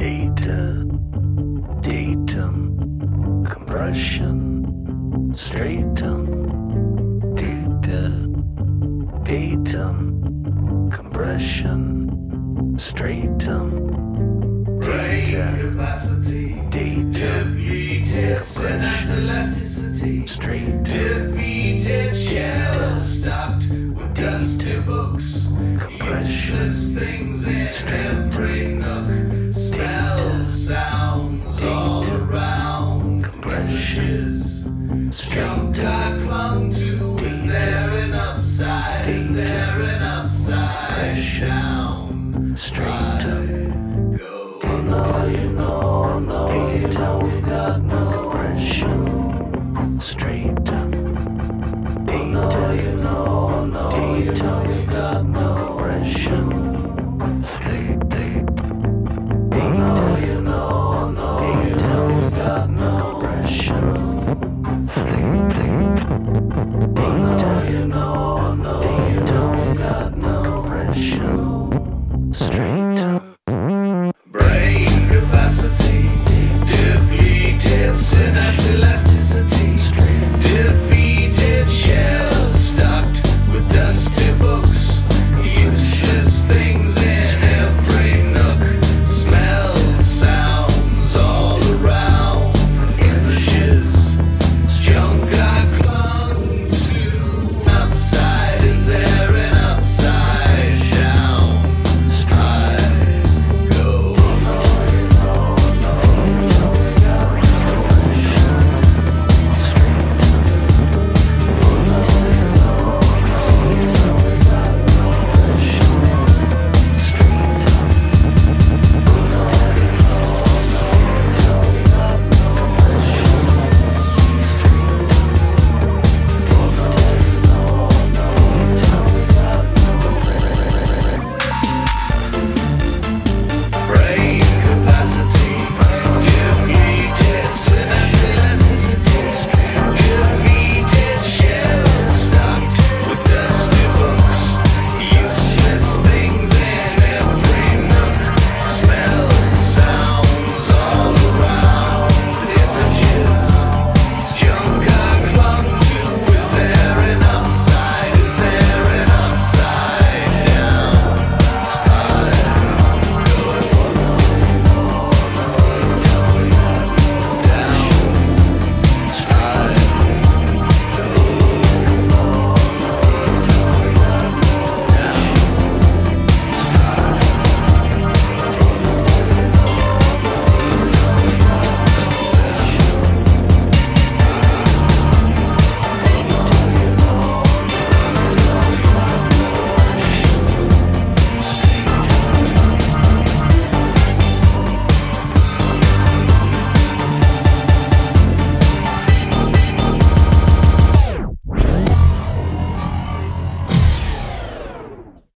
data, datum, compression, stratum, data, datum, compression, stratum, data, capacity data, elasticity stratum, defeated, shell stocked with dusty books, useless things in every I clung to, is there an upside? Is there an upside down? stratum, I go. no, you know, no, you don't got no compression, stratum,